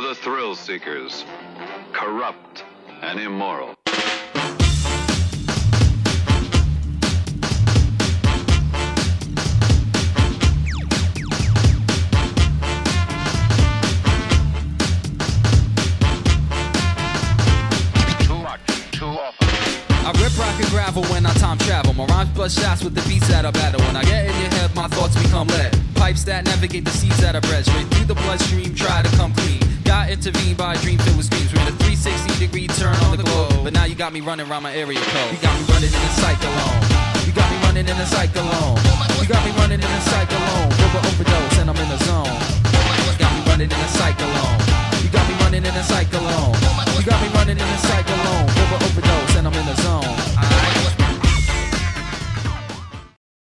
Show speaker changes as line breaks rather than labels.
are the thrill seekers, corrupt and immoral.
Gravel when I time travel. My rhymes bust shots with the beats that I battle. When I get in your head, my thoughts become lead. Pipes that navigate the seas that I bred. Straight through intervened by a dream filled with screams. We're in a 360 degree turn on the globe. But now you got me running around my area code. You got me running in a cyclone. You got me running in a cyclone. You got me running in a cyclone. Rubber overdose and I'm in the zone. You got me running in a cyclone. You got me running in a cyclone.